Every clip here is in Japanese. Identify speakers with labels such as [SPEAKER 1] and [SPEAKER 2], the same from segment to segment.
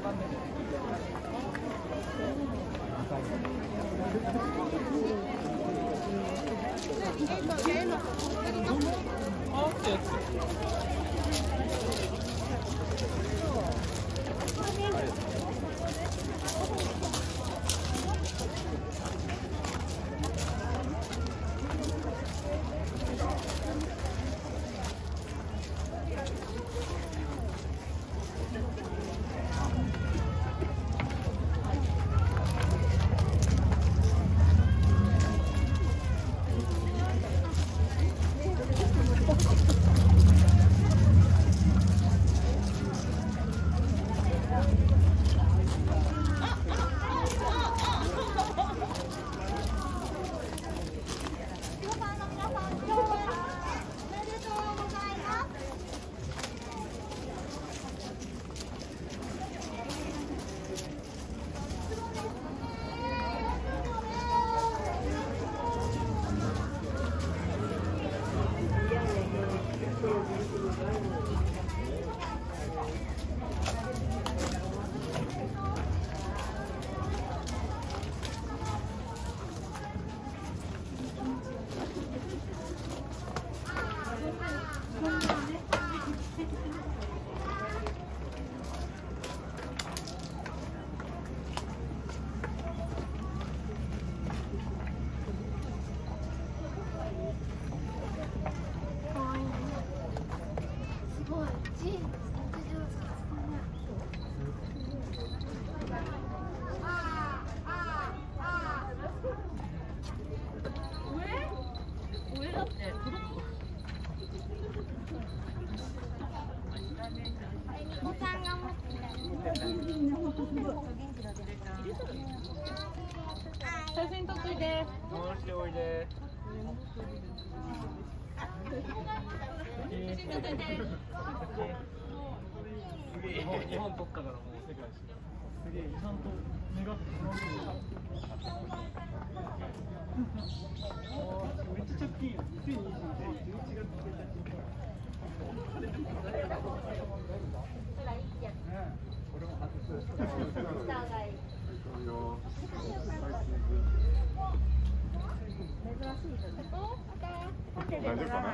[SPEAKER 1] Oh, it's 写真撮っといて。
[SPEAKER 2] 戻しておいで。
[SPEAKER 1] 写真撮っとい。
[SPEAKER 2] 日本日本取ったからもう世界一。すげえ、ちゃんと願って大丈夫かな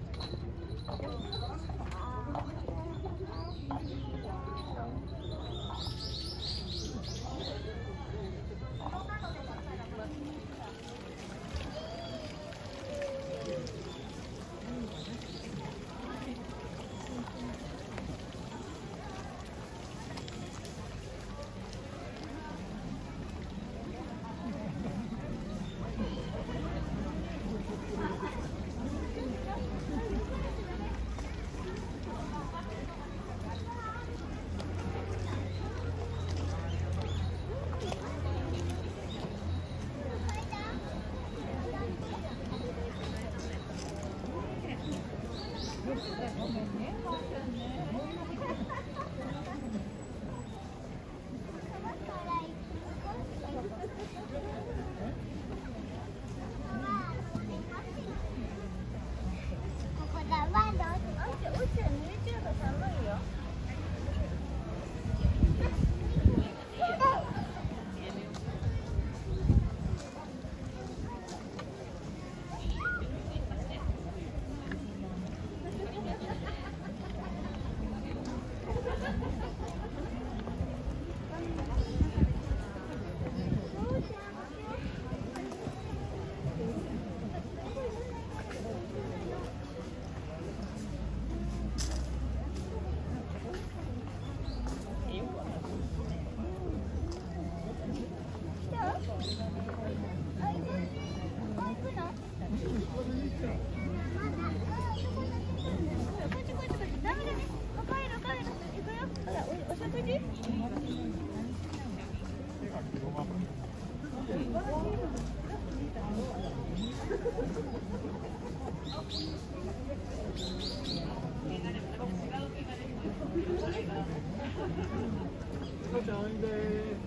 [SPEAKER 2] 哎，我们那好
[SPEAKER 3] 点呢。 아닌데